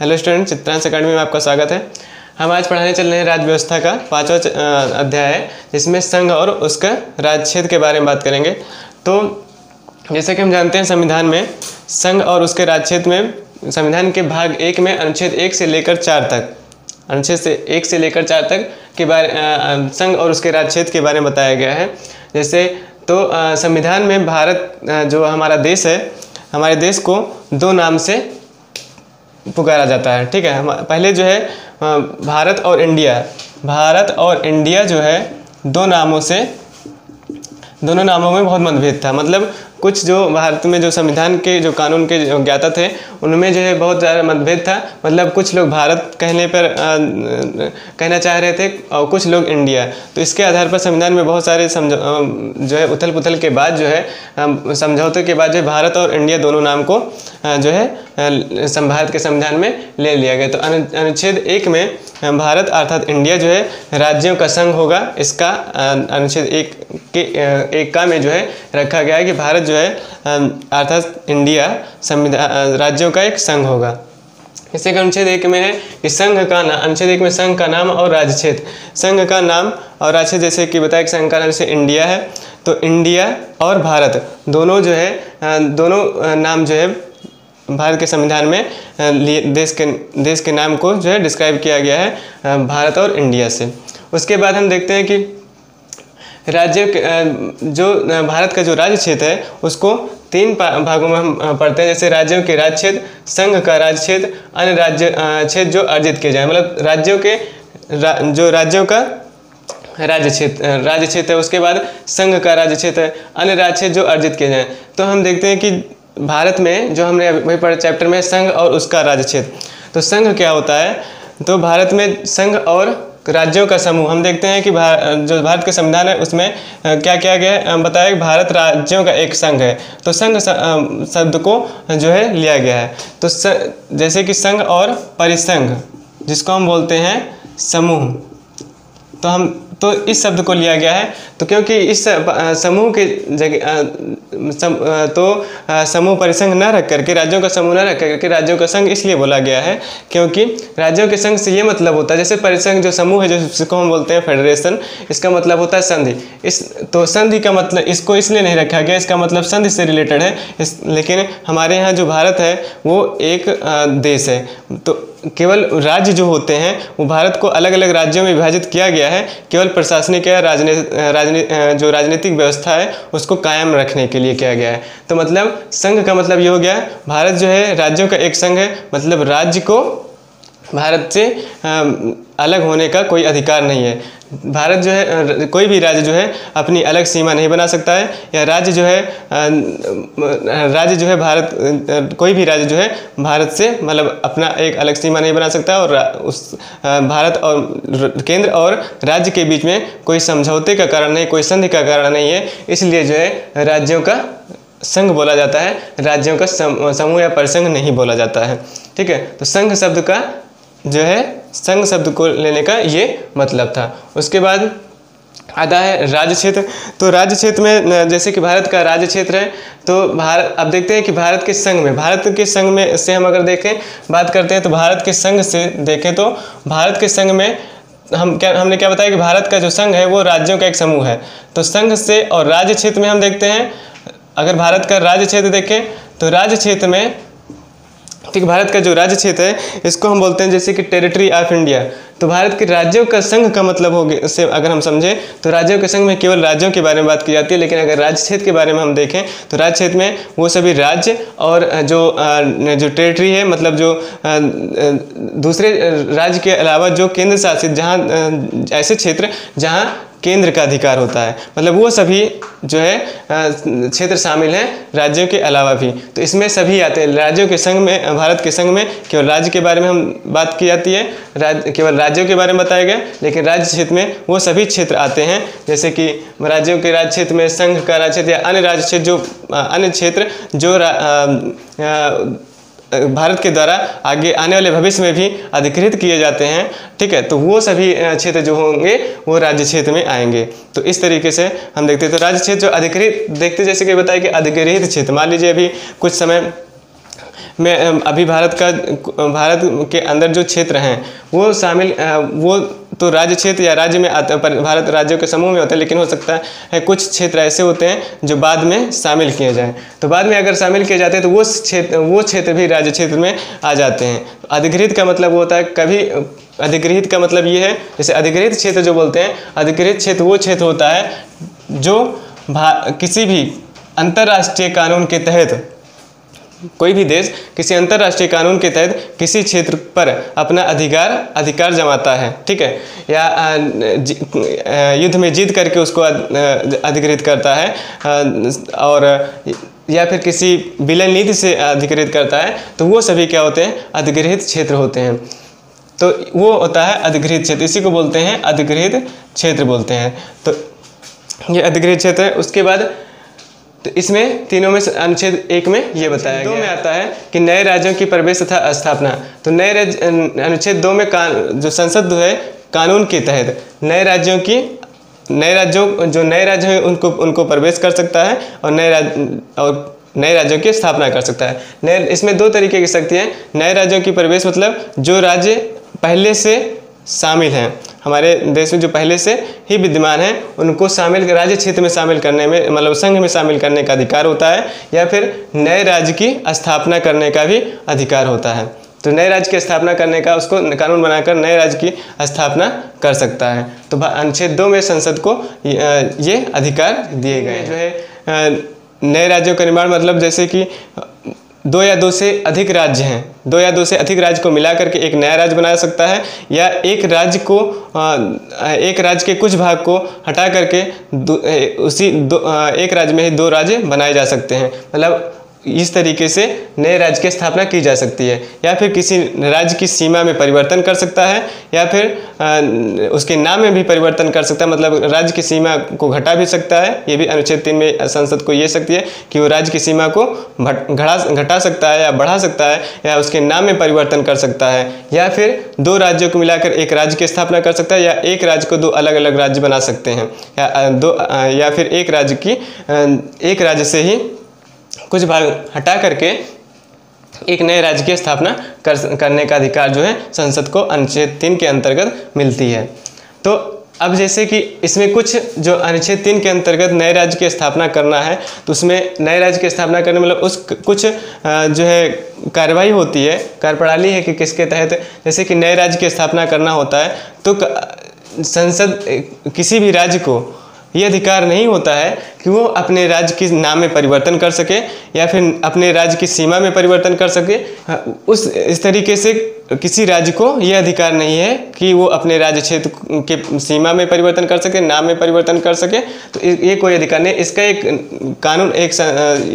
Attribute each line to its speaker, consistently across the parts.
Speaker 1: Hello student Chitransh academy में आपका स्वागत है। हम आज पढ़ाने चल रहे हैं राज्य व्यवस्था का पांचवा अध्याय है जिसमें संघ और उसका राज्य क्षेत्र के बारे में बात करेंगे। तो जैसे कि हम जानते हैं संविधान में, संघ और उसके राज्य क्षेत्र में, संविधान के भाग एक में अनुच्छेद एक से लेकर चार तक, अनुच्छेद से एक से लेकर चार तक के बारे संघ और उसके राज्य क्षेत्र के बारे में बताया गया है। जैसे तो संविधान में भारत जो हमारा देश है, हमारे देश को दो नाम से पुकारा जाता है। ठीक है, हम पहले जो है भारत और इंडिया। भारत और इंडिया जो है, दो नामों से, दोनों नामों में बहुत मतभेद था। मतलब कुछ जो भारत में जो संविधान के जो कानून के जो ज्ञाता थे उनमें जो है बहुत ज़्यादा मतभेद था। मतलब कुछ लोग भारत कहने पर अ, कहना चाह रहे थे और कुछ लोग इंडिया। तो इसके आधार पर संविधान में बहुत सारे समझ जो है उथल पुथल के बाद जो है समझौते के बाद जो है भारत और इंडिया दोनों नाम को जो है भारत के संविधान में ले लिया गया। तो अनु- अनुच्छेद एक में भारत अर्थात इंडिया जो है राज्यों का संघ होगा। इसका अनुच्छेद एक के एक का में जो है रखा गया है कि भारत जो है अर्थात इंडिया संविधान राज्यों का एक संघ होगा। इसे अनुच्छेद एक में है कि संघ का नाम अनुच्छेद एक में संघ का नाम और राज्य क्षेत्र संघ का नाम और राज्य जैसे कि बताया कि संघ का नाम जैसे इंडिया है तो इंडिया और भारत दोनों जो है दोनों नाम जो है भारत के संविधान में देश के देश के नाम को जो है डिस्क्राइब किया गया है भारत और इंडिया से। उसके बाद हम देखते हैं कि राज्य जो भारत का जो राज्य क्षेत्र है उसको तीन भागों में हम पढ़ते हैं। जैसे राज्यों के राज्य क्षेत्र संघ का राज्य क्षेत्र अन्य राज्य क्षेत्र जो अर्जित किए जाए। मतलब राज्यों के रा, जो राज्यों का राज्य क्षेत्र राज्य क्षेत्र है उसके बाद संघ का राज्य क्षेत्र है अन्य राज्य क्षेत्र जो अर्जित किए जाएँ। तो हम देखते हैं कि भारत में जो हमने वही पढ़ा चैप्टर में संघ और उसका राज्य क्षेत्र तो संघ क्या होता है? तो भारत में संघ और राज्यों का समूह। हम देखते हैं कि भा, जो भारत का संविधान है उसमें क्या किया गया है? बताया कि भारत राज्यों का एक संघ है। तो संघ शब्द को जो है लिया गया है। तो स, जैसे कि संघ और परिसंघ जिसको हम बोलते हैं समूह। तो हम तो इस शब्द को लिया गया है। तो क्योंकि इस समूह के जगह सम, तो समूह परिसंघ न रख करके राज्यों का समूह न रख करके राज्यों का संघ इसलिए बोला गया है क्योंकि राज्यों के संघ से ये मतलब होता है जैसे परिसंघ जो समूह है जो जिसको हम बोलते हैं फेडरेशन इसका मतलब होता है संधि। इस तो संधि का मतलब इसको इसलिए नहीं रखा गया इसका मतलब संधि से रिलेटेड है। इस लेकिन हमारे यहाँ जो भारत है वो एक देश है। तो केवल राज्य जो होते हैं वो भारत को अलग अलग राज्यों में विभाजित किया गया है। केवल प्रशासनिक या राजने, राजने जो राजनीतिक व्यवस्था है उसको कायम रखने के लिए किया गया है। तो मतलब संघ का मतलब ये हो गया भारत जो है राज्यों का एक संघ है मतलब राज्य को भारत से अलग होने का कोई अधिकार नहीं है। भारत जो है कोई भी राज्य जो है, अपनी अलग सीमा नहीं बना सकता है। या राज्य जो है राज्य जो है भारत कोई भी राज्य जो है, भारत से मतलब अपना एक अलग सीमा नहीं बना सकता और उस भारत और केंद्र और राज्य के बीच में कोई समझौते का कारण नहीं, कोई संधि का कारण नहीं है। इसलिए जो है, राज्यों का संघ बोला जाता है। राज्यों का समूह या परिसंघ नहीं बोला जाता है। ठीक है? तो संघ शब्द का जो है, संघ शब्द को लेने का ये मतलब था। उसके बाद आता है राज्य क्षेत्र। तो राज्य क्षेत्र में जैसे कि भारत का राज्य क्षेत्र है तो भारत, अब देखते हैं कि भारत के संघ में, भारत के संघ में से हम अगर देखें, बात करते हैं तो भारत के संघ से देखें तो भारत के संघ में हम क्या, हमने क्या बताया कि भारत का जो संघ है, वो राज्यों का एक समूह है। तो संघ से और राज्य क्षेत्र में हम देखते हैं, अगर भारत का राज्य क्षेत्र देखें तो राज्य क्षेत्र में ठीक, भारत का जो राज्य क्षेत्र है, इसको हम बोलते हैं जैसे कि टेरिटरी ऑफ़ इंडिया तो भारत के राज्यों का संघ का मतलब हो गया, से अगर हम समझें तो राज्यों के संघ में केवल राज्यों के बारे में बात की जाती है, लेकिन अगर राज्य क्षेत्र के बारे में हम देखें तो राज्य क्षेत्र में वो सभी राज्य और जो जो टेरिटरी है मतलब जो दूसरे राज्य के अलावा जो केंद्र शासित, जहाँ ऐसे क्षेत्र जहाँ केंद्र का अधिकार होता है। मतलब वो सभी जो है क्षेत्र शामिल हैं राज्यों के अलावा भी। तो इसमें सभी आते हैं। राज्यों के संघ में भारत के संघ में केवल राज्य के बारे में हम बात की जाती है। राज्य केवल राज्यों के बारे में बताया गया लेकिन राज्य क्षेत्र में वो सभी क्षेत्र आते हैं। जैसे कि राज्यों के राज्य क्षेत्र में संघ का राज्य क्षेत्र या अन्य राज्य क्षेत्र जो अन्य क्षेत्र जो रा- अ, अ, भारत के द्वारा आगे आने वाले भविष्य में भी अधिकृत किए जाते हैं। ठीक है तो वो सभी क्षेत्र जो होंगे, वो राज्य क्षेत्र में आएँगे। तो इस तरीके से हम देखते हैं तो राज्य क्षेत्र जो अधिकृत, देखते जैसे कि बताया कि अधिकृत क्षेत्र, मान लीजिए अभी कुछ समय में अभी भारत का, भारत के अंदर जो क्षेत्र हैं, वो शामिल वो तो राज्य क्षेत्र या राज्य में आते भारत राज्यों के समूह में होता है, लेकिन हो सकता है कुछ क्षेत्र ऐसे होते हैं जो बाद में शामिल किए जाएँ। तो बाद में अगर शामिल किए जाते हैं तो वो क्षेत्र वो क्षेत्र भी राज्य क्षेत्र में आ जाते हैं। अधिगृहित का मतलब होता है, कभी अधिगृहित का मतलब ये है, जैसे अधिगृहित क्षेत्र जो बोलते हैं अधिगृहित क्षेत्र वो क्षेत्र होता है जो किसी भी अंतर्राष्ट्रीय कानून के तहत कोई भी देश किसी अंतर्राष्ट्रीय कानून के तहत किसी क्षेत्र पर अपना अधिकार अधिकार जमाता है, ठीक है? या युद्ध में जीत करके उसको अधिकृत करता है और या फिर किसी विलय नीति से अधिकृत करता है तो वो सभी क्या होते हैं? अधिकृत क्षेत्र होते हैं। तो वो होता है अधिकृत क्षेत्र। इसी को बोलते हैं अधिकृत क्षेत्र बोलते हैं। तो ये अधिकृत क्षेत्र है। उसके बाद तो इसमें तीनों में अनुच्छेद एक में ये बताया गया में आता है कि नए राज्यों की प्रवेश तथा स्थापना। तो नए राज्य अनुच्छेद दो में कान जो संसद है कानून के तहत नए राज्यों की नए राज्यों जो नए राज्य हैं उनको उनको प्रवेश कर सकता है और नए राज्य और नए राज्यों की स्थापना कर सकता है। नए इसमें दो तरीके की शक्ति हैं। नए राज्यों की प्रवेश मतलब जो राज्य पहले से शामिल हैं। हमारे देश में जो पहले से ही विद्यमान हैं उनको शामिल राज्य क्षेत्र में शामिल करने में मतलब संघ में शामिल करने का अधिकार होता है या फिर नए राज्य की स्थापना करने का भी अधिकार होता है तो नए राज्य की स्थापना करने का उसको कानून बनाकर नए राज्य की स्थापना कर सकता है तो अनुच्छेद दो में संसद को ये अधिकार दिए गए। जो है नए राज्यों का निर्माण मतलब जैसे कि दो या दो से अधिक राज्य हैं। दो या दो से अधिक राज्य को मिला करके एक नया राज्य बना सकता है या एक राज्य को एक राज्य के कुछ भाग को हटा करके उसी दो एक राज्य में ही दो राज्य बनाए जा सकते हैं। मतलब इस तरीके से नए राज्य की स्थापना की जा सकती है, या फिर किसी राज्य की सीमा में परिवर्तन कर सकता है, या फिर उसके नाम में भी परिवर्तन कर सकता है मतलब राज्य की सीमा को घटा भी सकता है, ये भी अनुच्छेद तीन में संसद को ये शक्ति है कि वो राज्य की सीमा को घटा घटा सकता है या बढ़ा सकता है, या उसके नाम में परिवर्तन कर सकता है, या फिर दो राज्यों को मिलाकर एक राज्य की स्थापना कर सकता है, या एक राज्य को दो अलग अलग राज्य बना सकते हैं, या दो या फिर एक राज्य की एक राज्य से ही कुछ भाग हटा करके एक नए राज्य की स्थापना कर, करने का अधिकार जो है संसद को अनुच्छेद तीन के अंतर्गत मिलती है। तो अब जैसे कि इसमें कुछ जो अनुच्छेद तीन के अंतर्गत नए राज्य की स्थापना करना है तो उसमें नए राज्य की स्थापना करने मतलब उस कुछ जो है कार्रवाई होती है, कार्यप्रणाली है कि किसके तहत, जैसे कि नए राज्य की स्थापना करना होता है तो संसद किसी भी राज्य को ये अधिकार नहीं होता है कि वो अपने राज्य के नाम में परिवर्तन कर सके या फिर अपने राज्य की सीमा में परिवर्तन कर सके। हाँ, उस इस तरीके से किसी राज्य को ये अधिकार नहीं है कि वो अपने राज्य क्षेत्र के सीमा में परिवर्तन कर सके नाम में परिवर्तन कर सके। तो ये कोई अधिकार नहीं इसका एक कानून एक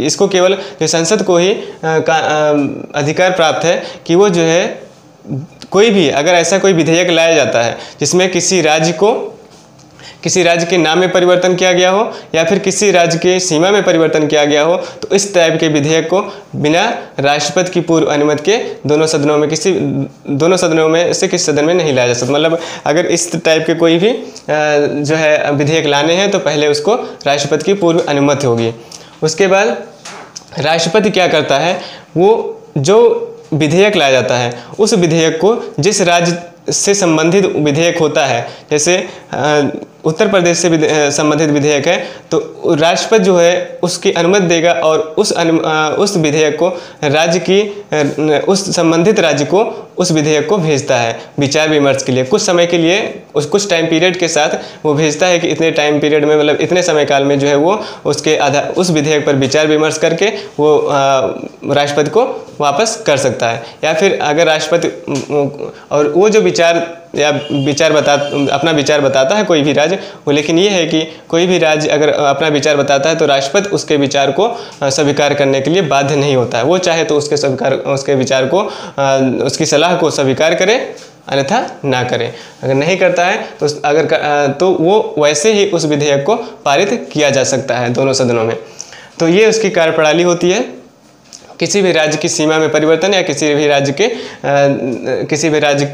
Speaker 1: इसको केवल जो संसद को ही अधिकार प्राप्त है कि वो जो है कोई भी अगर ऐसा कोई विधेयक लाया जाता है जिसमें किसी राज्य को किसी राज्य के नाम में परिवर्तन किया गया हो या फिर किसी राज्य के सीमा में परिवर्तन किया गया हो तो इस टाइप के विधेयक को बिना राष्ट्रपति की पूर्व अनुमति के दोनों सदनों में किसी, दोनों सदनों में से किसी सदन में नहीं लाया जा सकता। मतलब अगर इस टाइप के कोई भी जो है विधेयक लाने हैं तो पहले उसको राष्ट्रपति की पूर्व अनुमति होगी। उसके बाद राष्ट्रपति क्या करता है? वो जो विधेयक लाया जाता है, उस विधेयक को जिस राज्य से संबंधित विधेयक होता है, जैसे उत्तर प्रदेश से संबंधित विधेयक है तो राष्ट्रपति जो है, उसकी अनुमति देगा और उस अनु उस विधेयक को राज्य की उस संबंधित राज्य को उस विधेयक को भेजता है विचार विमर्श के लिए। कुछ समय के लिए, उस, कुछ टाइम पीरियड के साथ वो भेजता है कि इतने टाइम पीरियड में मतलब इतने समय काल में जो है वो उसके आधार उस विधेयक पर विचार विमर्श करके वो राष्ट्रपति को वापस कर सकता है। या फिर अगर राष्ट्रपति और वो जो विचार या विचार बता अपना विचार बताता है कोई भी राज्य लेकिन ये है कि कोई भी राज्य अगर अपना विचार बताता है तो राष्ट्रपति उसके विचार को स्वीकार करने के लिए बाध्य नहीं होता। है वो चाहे तो उसके स्वीकार उसके विचार को उसकी सलाह को स्वीकार करे अन्यथा ना करें। अगर नहीं करता है तो अगर क- अ, तो वो वैसे ही उस विधेयक को पारित किया जा सकता है दोनों सदनों में। तो ये उसकी कार्यप्रणाली होती है। किसी भी राज्य की सीमा में परिवर्तन या किसी भी राज्य के अ, किसी भी राज्य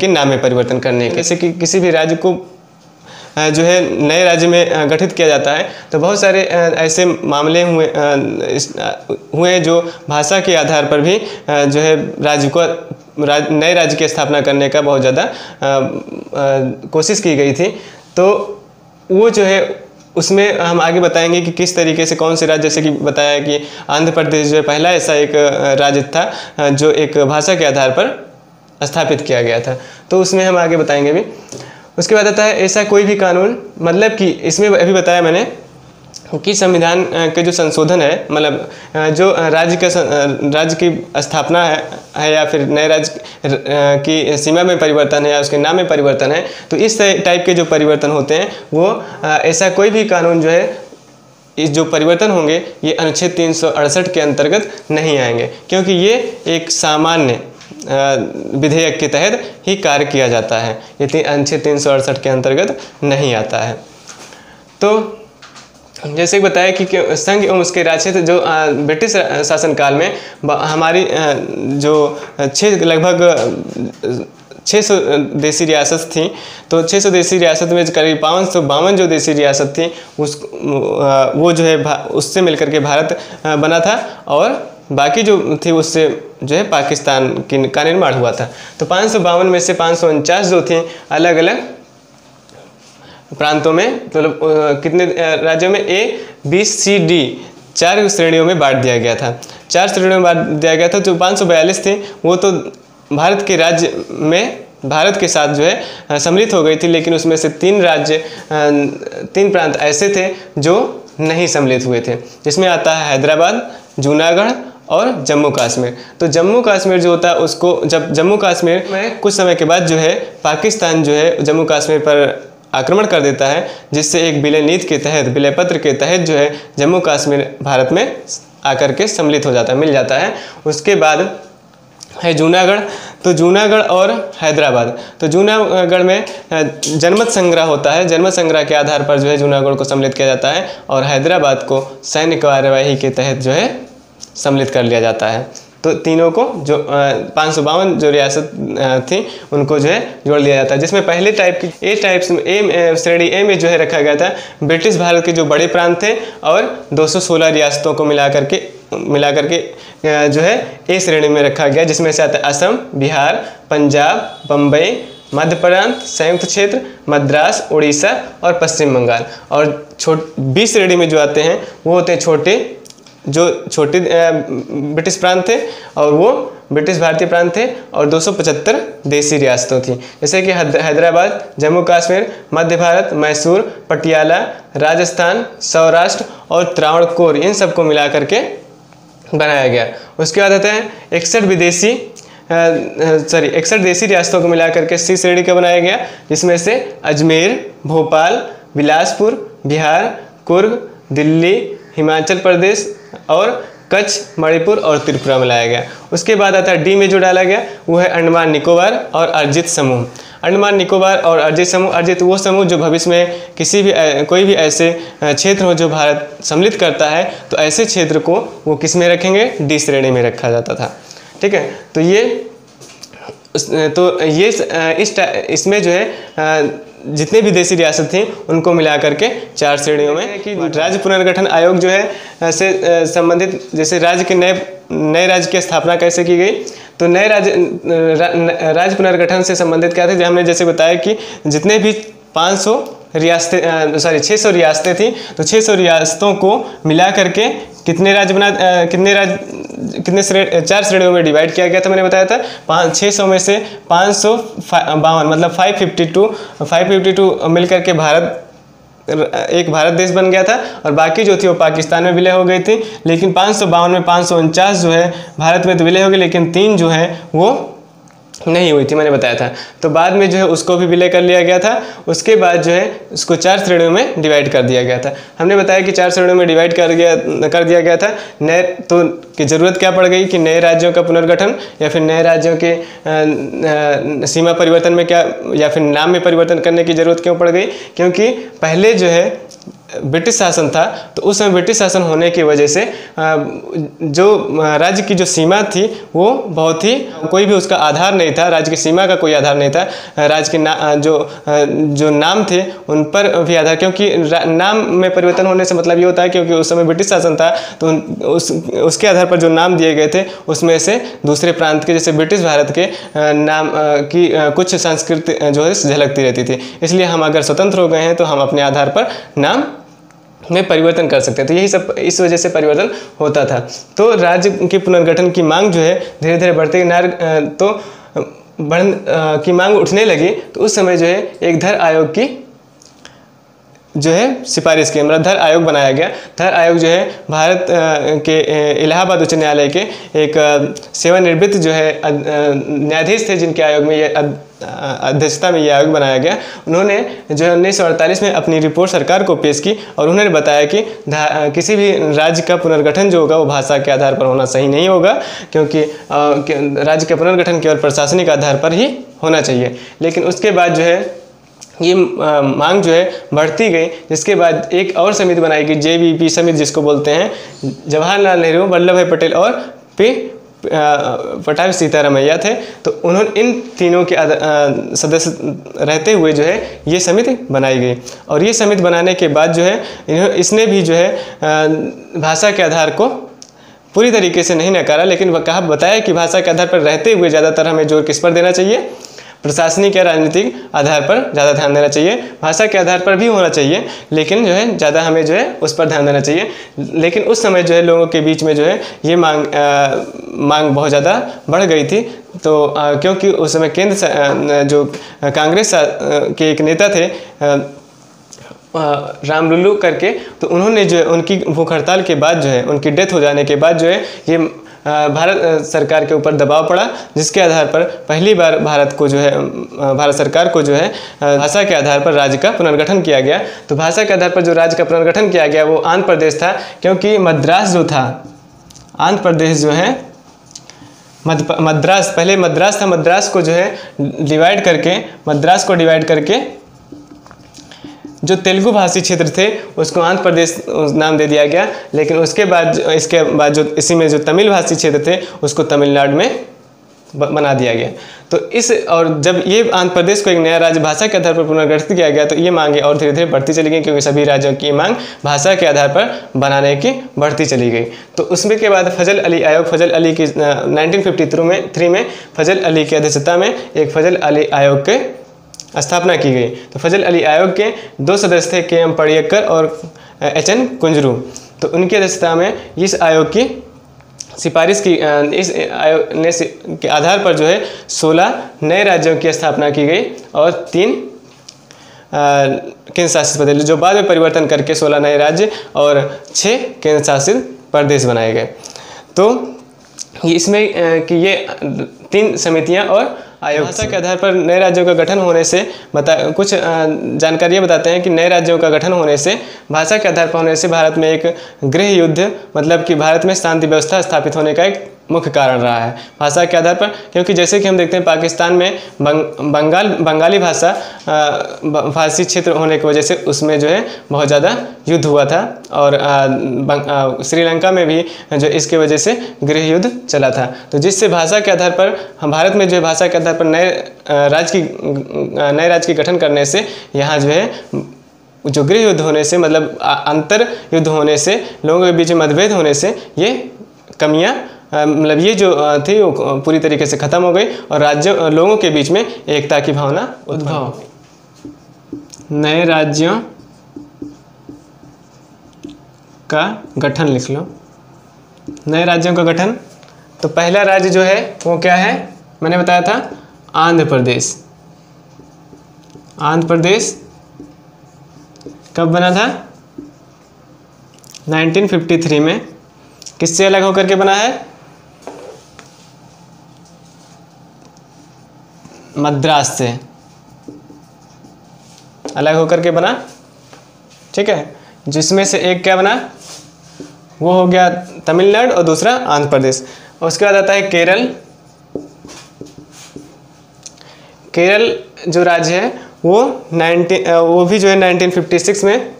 Speaker 1: के नाम में परिवर्तन करने जैसे कि किसी भी राज्य को जो है नए राज्य में गठित किया जाता है तो बहुत सारे ऐसे मामले हुए हुए जो भाषा के आधार पर भी जो है राज्य को राज, नए राज्य की स्थापना करने का बहुत ज़्यादा कोशिश की गई थी। तो वो जो है उसमें हम आगे बताएँगे कि किस तरीके से कौन से राज्य, जैसे कि बताया कि आंध्र प्रदेश जो है, पहला ऐसा एक राज्य था जो एक भाषा के आधार पर स्थापित किया गया था। तो उसमें हम आगे बताएँगे भी उसके बाद आता है ऐसा कोई भी कानून मतलब कि इसमें अभी बताया मैंने कि संविधान के जो संशोधन है मतलब जो राज्य का राज्य की स्थापना है, है या फिर नए राज्य की सीमा में परिवर्तन है या उसके नाम में परिवर्तन है तो इस टाइप के जो परिवर्तन होते हैं वो ऐसा कोई भी कानून जो है इस जो परिवर्तन होंगे ये अनुच्छेद तीन सौ अड़सठ के अंतर्गत नहीं आएँगे क्योंकि ये एक सामान्य विधेयक के तहत ही कार्य किया जाता है ये अनुच्छेद तीन सौ अड़सठ के अंतर्गत नहीं आता है। तो जैसे बताया कि संघ एवं उसके राज्य जो ब्रिटिश शासनकाल में हमारी जो छः लगभग 600 देसी रियासत थी तो 600 देसी रियासत में करीब पाँच सौ बावन जो देसी रियासत थी, उस वो जो है उससे मिलकर के भारत बना था, और बाकी जो थी उससे जो है पाकिस्तान की का निर्माण हुआ था। तो पाँच सौ बावन में से पाँच सौ उनचास जो थी अलग अलग प्रांतों में मतलब तो कितने राज्यों में? A, B, C, D. चार श्रेणियों में बांट दिया गया था। चार श्रेणियों में बांट दिया गया था, जो पाँच थे, वो तो भारत के राज्य में, भारत के साथ जो है सम्मिलित हो गई थी, लेकिन उसमें से तीन राज्य तीन प्रांत ऐसे थे, जो नहीं सम्मिलित हुए थे। जिसमें आता है हैदराबाद, जूनागढ़ और जम्मू कश्मीर। तो जम्मू कश्मीर जो होता है, उसको जब जम्मू कश्मीर में कुछ समय के बाद जो है, पाकिस्तान जो है, जम्मू कश्मीर पर आक्रमण कर देता है, जिससे एक विलय नीति के तहत, विलय पत्र के तहत जो है, जम्मू कश्मीर भारत में आकर के सम्मिलित हो जाता है, मिल जाता है। उसके बाद है जूनागढ़। तो जूनागढ़ और हैदराबाद। तो जूनागढ़ में जनमत संग्रह होता है। जनमत संग्रह के आधार पर जो है, जूनागढ़ को सम्मिलित किया जाता है और हैदराबाद को सैन्य कार्यवाही के तहत जो है, सम्मिलित कर लिया जाता है। तो तीनों को जो पाँच सौ बावन जो रियासत थी, उनको जो है जोड़ लिया जाता है। जिसमें पहले टाइप की ए टाइप्स में ए श्रेणी ए में जो है रखा गया था, ब्रिटिश भारत के जो बड़े प्रांत थे और 216 रियासतों को मिला करके मिला करके जो है ए श्रेणी में रखा गया, जिसमें से आता है असम, बिहार, पंजाब बम्बई मध्य प्रांत, संयुक्त क्षेत्र, मद्रास, उड़ीसा और पश्चिम बंगाल। और छोट बी श्रेणी में जो आते हैं, वो होते हैं छोटे जो छोटे ब्रिटिश प्रांत थे और वो ब्रिटिश भारतीय प्रांत थे और 275 देसी रियासतों थी। जैसे कि हैदराबाद, जम्मू कश्मीर, मध्य भारत, मैसूर, पटियाला, राजस्थान, सौराष्ट्र और त्रावणकोर, इन सबको मिला करके बनाया गया। उसके बाद आते हैं इकसठ विदेशी सॉरी, इकसठ देसी रियासतों को मिला करके सी श्रेणी का बनाया गया, जिसमें से अजमेर, भोपाल, बिलासपुर, बिहार, कुर्ग, दिल्ली, हिमाचल प्रदेश और कच्छ, मणिपुर और त्रिपुरा में लाया गया। उसके बाद आता है डी में जो डाला गया, वो है अंडमान निकोबार और अर्जित समूह। अंडमान निकोबार और अर्जित समूह, अर्जित वो समूह जो भविष्य में किसी भी कोई भी ऐसे क्षेत्र हो जो भारत सम्मिलित करता है तो ऐसे क्षेत्र को वो किसमें रखेंगे? डी श्रेणी में रखा जाता था। ठीक है? तो ये तो ये इस इसमें जो है जितने भी देसी रियासत थी उनको मिला करके चार श्रेणियों में कि राज्य पुनर्गठन आयोग जो है से संबंधित जैसे राज्य के नए नए राज्य की स्थापना कैसे की गई? तो नए राज्य राज्य पुनर्गठन से संबंधित क्या थे? हमने जैसे बताया कि जितने भी 500 रियासतें सॉरी 600 रियासतें थी तो 600 रियासतों को मिला करके कितने राज्य बना कितने राज्य कितने श्रेणी चार श्रेणियों में डिवाइड किया गया था, मैंने बताया था। पाँच छः सौ में से पाँच सौ बावन मतलब five fifty two five fifty two मिल करके भारत एक भारत देश बन गया था, और बाकी जो थी वो पाकिस्तान में विलय हो गई थी। लेकिन पाँच सौ बावन में पाँच सौ उनचास जो है, भारत में तो विलय हो गई, लेकिन तीन जो है वो नहीं हुई थी, मैंने बताया था। तो बाद में जो है उसको भी विलय कर लिया गया था। उसके बाद जो है उसको चार श्रेणियों में डिवाइड कर दिया गया था। हमने बताया कि चार श्रेणियों में डिवाइड कर गया, कर दिया गया था। नए तो की ज़रूरत क्या पड़ गई कि नए राज्यों का पुनर्गठन या फिर नए राज्यों के सीमा परिवर्तन में क्या, या फिर नाम में परिवर्तन करने की ज़रूरत क्यों पड़ गई? क्योंकि पहले जो है ब्रिटिश शासन था तो उस समय ब्रिटिश शासन होने की वजह से जो राज्य की जो सीमा थी, वो बहुत ही, कोई भी उसका आधार नहीं था, राज्य की सीमा का कोई आधार नहीं था राज्य के ना जो जो नाम थे, उन पर भी आधार, क्योंकि नाम में परिवर्तन होने से मतलब ये होता है क्योंकि उस समय ब्रिटिश शासन था तो उस, उसके आधार पर जो नाम दिए गए थे, उसमें से दूसरे प्रांत के, जैसे ब्रिटिश भारत के नाम की कुछ संस्कृति जो है, झलकती रहती थी। इसलिए हम अगर स्वतंत्र हो गए हैं तो हम अपने आधार पर नाम में परिवर्तन कर सकते हैं। तो यही सब इस वजह से परिवर्तन होता था। तो राज्य के पुनर्गठन की मांग जो है धीरे धीरे बढ़ते नार तो बढ़ की मांग उठने लगी। तो उस समय जो है, एक धर आयोग की जो है, सिफारिश की मतलब धर आयोग बनाया गया। धर आयोग जो है, भारत के इलाहाबाद उच्च न्यायालय के एक सेवानिवृत्त जो है न्यायाधीश थे जिनके आयोग में ये अध्यक्षता में ये आयोग बनाया गया। उन्होंने जो है उन्नीस सौ अड़तालीस में अपनी रिपोर्ट सरकार को पेश की और उन्होंने बताया कि किसी भी राज्य का पुनर्गठन जो होगा वो भाषा के आधार पर होना सही नहीं होगा, क्योंकि राज्य के पुनर्गठन केवल प्रशासनिक आधार पर ही होना चाहिए। लेकिन उसके बाद जो है, ये मांग जो है बढ़ती गई, जिसके बाद एक और समिति बनाई गई जे समिति जिसको बोलते हैं, जवाहरलाल नेहरू, वल्लभ भाई पटेल और पी पटाभी सीतारामैया थे तो उन्होंने इन तीनों के सदस्य रहते हुए जो है, ये समिति बनाई गई। और ये समिति बनाने के बाद जो है इसने भी जो है भाषा के आधार को पूरी तरीके से नहीं नकारा, लेकिन वह कहा, बताया कि भाषा के आधार पर रहते हुए ज़्यादातर हमें ज़ोर किस पर देना चाहिए? प्रशासनिक या राजनीतिक आधार पर ज़्यादा ध्यान देना चाहिए। भाषा के आधार पर भी होना चाहिए लेकिन जो है ज़्यादा हमें जो है उस पर ध्यान देना चाहिए। लेकिन उस समय जो है लोगों के बीच में जो है ये मांग आ, मांग बहुत ज़्यादा बढ़ गई थी। तो आ, क्योंकि उस समय केंद्र जो कांग्रेस के एक नेता थे राम लुल्लू करके तो उन्होंने जो है उनकी भूख हड़ताल के बाद जो है उनकी डेथ हो जाने के बाद जो है ये भारत सरकार के ऊपर दबाव पड़ा, जिसके आधार पर पहली बार भारत को जो है भारत सरकार को जो है भाषा के आधार पर राज्य का पुनर्गठन किया गया। तो भाषा के आधार पर जो राज्य का पुनर्गठन किया गया, वो आंध्र प्रदेश था, क्योंकि मद्रास जो था, आंध्र प्रदेश जो है मद्रास, पहले मद्रास था, मद्रास को जो है, डिवाइड करके, मद्रास को डिवाइड करके जो तेलुगु भाषी क्षेत्र थे, उसको आंध्र प्रदेश नाम दे दिया गया। लेकिन उसके बाद इसके बाद जो, इसी में जो तमिल भाषी क्षेत्र थे, उसको तमिलनाडु में बना दिया गया। तो इस, और जब ये आंध्र प्रदेश को एक नया राज्य, भाषा के आधार पर पुनर्गठित किया गया तो ये मांगे और धीरे धीरे बढ़ती चली गई, क्योंकि सभी राज्यों की मांग भाषा के आधार पर बनाने की बढ़ती चली गई। तो उसमें के बाद फजल अली आयोग, फजल अली की नाइनटीन में, थ्री में, फजल अली की अध्यक्षता में एक फजल अली आयोग के स्थापना की गई। तो फजल अली आयोग के दो सदस्य थे, के एम पड़ियकर और एच एन कुंजरू। तो उनकी अध्यक्षता में इस आयोग की सिफारिश की इस आयोग ने के आधार पर जो है 16 नए राज्यों की स्थापना की गई और तीन केंद्र शासित प्रदेश, जो बाद में परिवर्तन करके 16 नए राज्य और छः केंद्र शासित प्रदेश बनाए गए। तो इसमें कि ये तीन समितियाँ और आयोग। भाषा के आधार पर नए राज्यों का गठन होने से बता कुछ जानकारियाँ बताते हैं कि नए राज्यों का गठन होने से भाषा के आधार पर होने से भारत में एक गृह युद्ध मतलब कि भारत में शांति व्यवस्था स्थापित होने का एक मुख्य कारण रहा है भाषा के आधार पर क्योंकि जैसे कि हम देखते हैं पाकिस्तान में बंग, बंगाल बंगाली भाषा फारसी क्षेत्र होने की वजह से उसमें जो है बहुत ज़्यादा युद्ध हुआ था और श्रीलंका में भी जो इसके वजह से गृह युद्ध चला था। तो जिससे भाषा के आधार पर हम भारत में जो है भाषा के आधार पर नए राज्य की नए राज्य की गठन करने से यहाँ जो है जो गृह युद्ध होने से मतलब अंतर युद्ध होने से लोगों के बीच मतभेद होने से ये कमियाँ मतलब ये जो थी वो पूरी तरीके से ख़त्म हो गई और राज्य लोगों के बीच में एकता की भावना उद्भव। नए राज्यों का गठन लिख लो। नए राज्यों का गठन? तो पहला राज्य जो है वो क्या है? मैंने बताया था आंध्र प्रदेश। आंध्र प्रदेश कब बना था? 1953 में। किससे अलग होकर के बना है? मद्रास से। अलग होकर के बना। ठीक है? जिसमें से एक क्या बना? वो हो गया तमिलनाडु और दूसरा आंध्र प्रदेश। उसके बाद आता है केरल। केरल जो राज्य है, वो 19 वो भी जो है 1956 में।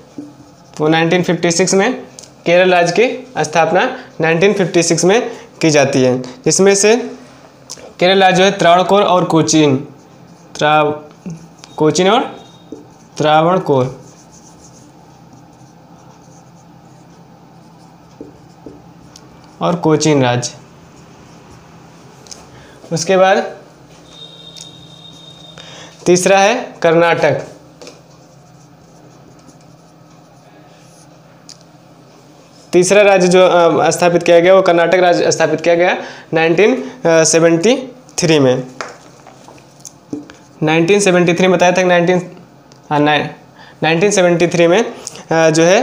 Speaker 1: वो 1956 में केरल राज्य की स्थापना 1956 में की जाती है। जिसमें से केरल राज्य जो है, त्रावणकोर और कोचीन। त्राव कोचीन और त्रावण कोर और कोचीन राज्य उसके बाद तीसरा है कर्नाटक तीसरा राज्य जो स्थापित किया गया वो कर्नाटक राज्य स्थापित किया गया 1973 में 1973 में बताया था नाइनटीन 19 हाँ नाइनटीन में जो है,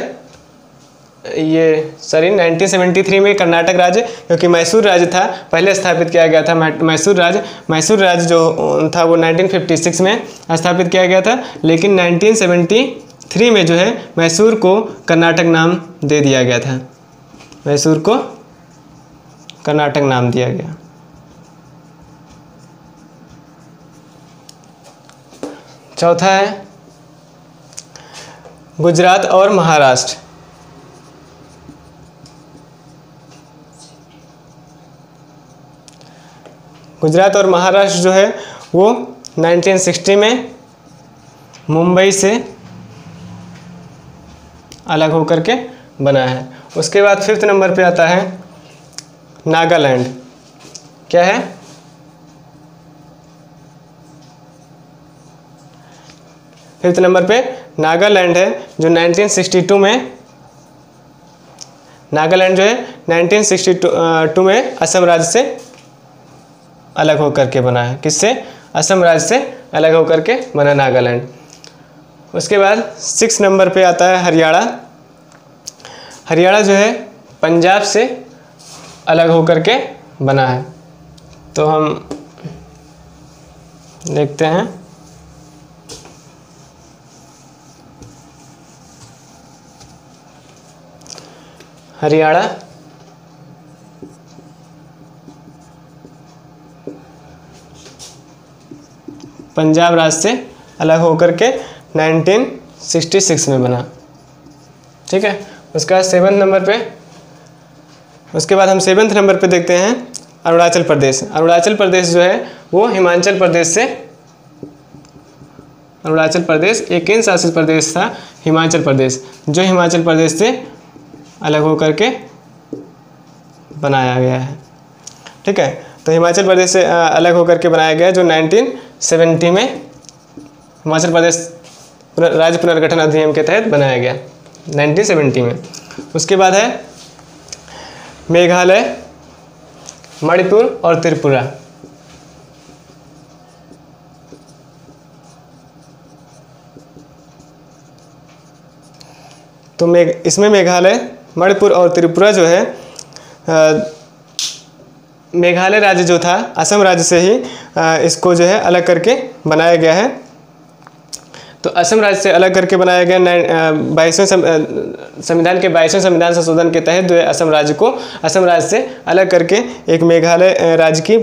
Speaker 1: ये सॉरी 1973 में कर्नाटक राज्य, क्योंकि मैसूर राज्य था, पहले स्थापित किया गया था मैसूर राज्य मैसूर राज्य जो था, वो 1956 में स्थापित किया गया था, लेकिन 1973 में जो है, मैसूर को कर्नाटक नाम दे दिया गया था। मैसूर को कर्नाटक नाम दिया गया। चौथा है गुजरात और महाराष्ट्र। गुजरात और महाराष्ट्र जो है, वो 1960 में मुंबई से अलग होकर के बना है। उसके बाद फिफ्थ नंबर पे आता है नागालैंड। क्या है? फिफ्थ नंबर पे नागालैंड है, जो 1962 में नागालैंड जो है 1962 में असम राज्य से अलग होकर के बना है। किससे? असम राज्य से अलग होकर के बना नागालैंड। उसके बाद सिक्स नंबर पे आता है हरियाणा। हरियाणा जो है, पंजाब से अलग होकर के बना है। तो हम देखते हैं। हरियाणा। पंजाब राज्य से अलग होकर के 1966 में बना। ठीक है? उसके बाद सेवन्थ नंबर पे। उसके बाद हम सेवन्थ नंबर पे देखते हैं अरुणाचल प्रदेश। अरुणाचल प्रदेश जो है, वो हिमाचल प्रदेश से अरुणाचल प्रदेश एक केंद्र शासित प्रदेश था, हिमाचल प्रदेश। जो हिमाचल प्रदेश से अलग होकर के बनाया गया है। ठीक है? तो हिमाचल प्रदेश से अलग होकर के बनाया गया जो 1970 में हिमाचल प्रदेश राज्य पुनर्गठन अधिनियम के तहत बनाया गया। 1970 में। उसके बाद है मेघालय, मणिपुर और त्रिपुरा। तो मेघ, इसमें मेघालय मणिपुर और त्रिपुरा जो है मेघालय राज्य जो था असम राज्य से ही अ, इसको जो है अलग करके बनाया गया है। तो असम राज्य से अलग करके बनाया गया बाईसवें संविधान के बाईसवें संविधान संशोधन के तहत जो है असम राज्य को असम राज्य से अलग करके एक मेघालय राज्य की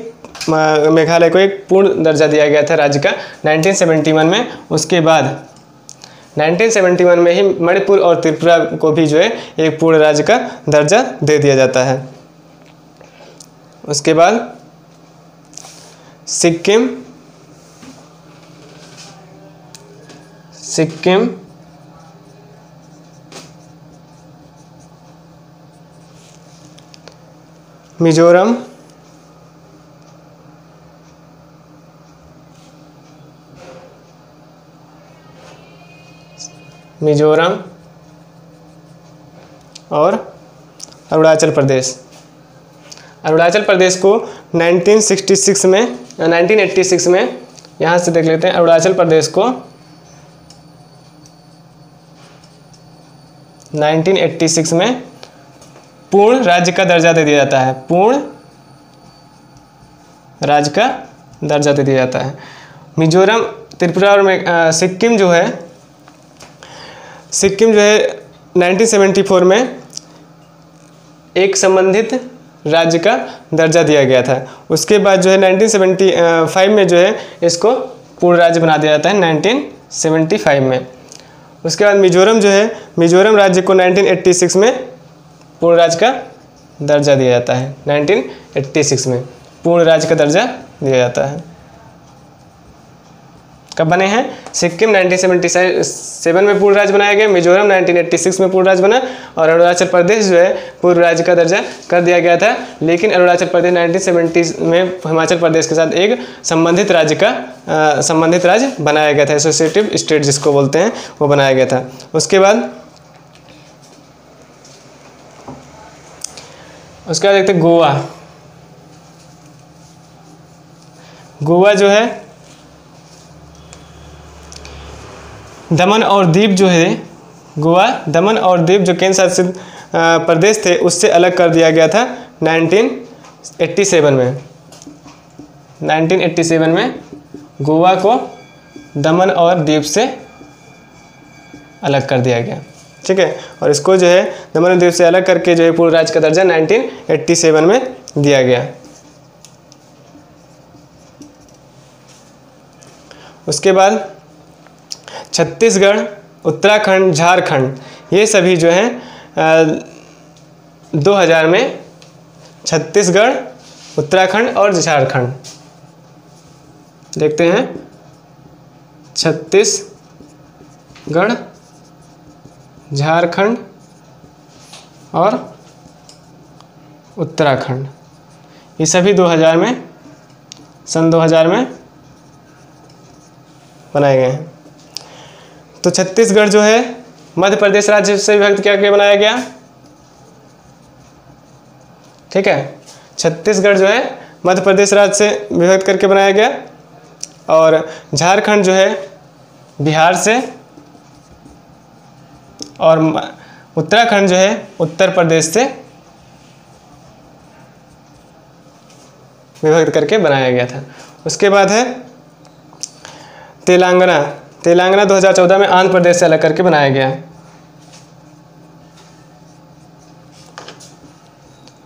Speaker 1: मेघालय को एक पूर्ण दर्जा दिया गया था राज्य का 1971 में। उसके बाद 1971 में ही मणिपुर और त्रिपुरा को भी जो है एक पूर्ण राज्य का दर्जा दे दिया जाता है। उसके बाद सिक्किम। सिक्किम। मिजोरम। मिजोरम और अरुणाचल प्रदेश। अरुणाचल प्रदेश को 1966 में 1986 में, यहाँ से देख लेते हैं, अरुणाचल प्रदेश को 1986 में पूर्ण राज्य का दर्जा दे दिया जाता है। पूर्ण राज्य का दर्जा दे दिया जाता है। मिजोरम, त्रिपुरा और सिक्किम जो है सिक्किम जो है 1974 में एक संबंधित राज्य का दर्जा दिया गया था। उसके बाद जो है 1975 में जो है इसको पूर्ण राज्य बना दिया जाता है 1975 में। उसके बाद मिजोरम जो है, मिजोरम राज्य को 1986 में पूर्ण राज्य का दर्जा दिया जाता है। 1986 में पूर्ण राज्य का दर्जा दिया जाता है। कब बने हैं? सिक्किम 1977 में पूर्ण राज्य बनाया गया मिजोरम 1986 में पूर्ण राज्य बना और अरुणाचल प्रदेश जो है पूर्व राज्य का दर्जा कर दिया गया था। लेकिन अरुणाचल प्रदेश 1970 में हिमाचल प्रदेश के साथ एक संबंधित राज्य का आ, संबंधित राज्य बनाया गया था। एसोसिएटिव स्टेट जिसको बोलते हैं वो बनाया गया था। उसके बाद उसके बाद देखते गोवा। गोवा जो है दमन और दीप जो है गोवा दमन और दीप जो केंद्र शासित प्रदेश थे, उससे अलग कर दिया गया था 1987 में। 1987 में गोवा को दमन और दीप से अलग कर दिया गया। ठीक है? और इसको जो है, दमन और दीप से अलग करके जो है पूर्ण राज्य का दर्जा 1987 में दिया गया। उसके बाद छत्तीसगढ़, उत्तराखंड, झारखंड, ये सभी जो हैं दो हज़ार में छत्तीसगढ़, उत्तराखंड और झारखंड। देखते हैं। छत्तीसगढ़, झारखंड और उत्तराखंड। ये सभी 2000 में, सन 2000 में बनाए गए हैं। तो छत्तीसगढ़ जो है मध्य प्रदेश राज्य से विभक्त क्या क्या बनाया गया? ठीक है, छत्तीसगढ़ जो है मध्य प्रदेश राज्य से विभक्त करके बनाया गया। और झारखंड जो है, बिहार से, और उत्तराखंड जो है, उत्तर प्रदेश से विभक्त करके बनाया गया था। उसके बाद है, तेलंगाना। तेलंगाना 2014 में आंध्र प्रदेश से अलग करके बनाया गया।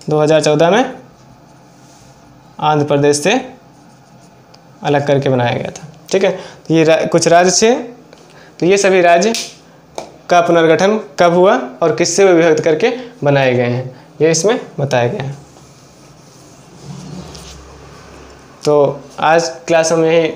Speaker 1: 2014 में आंध्र प्रदेश से अलग करके बनाया गया था। ठीक है? तो ये कुछ राज्य थे। तो ये सभी राज्य का पुनर्गठन कब हुआ और किससे विभक्त करके बनाए गए हैं, ये इसमें बताया गया है। तो आज क्लास हम यही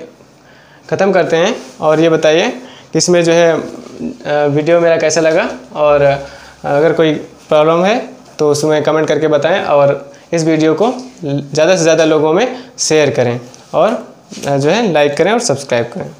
Speaker 1: ख़त्म करते हैं और ये बताइए कि इसमें जो है वीडियो मेरा कैसा लगा? और अगर कोई प्रॉब्लम है तो उसमें कमेंट करके बताएँ और इस वीडियो को ज़्यादा से ज़्यादा लोगों में शेयर करें और जो है लाइक करें और सब्सक्राइब करें।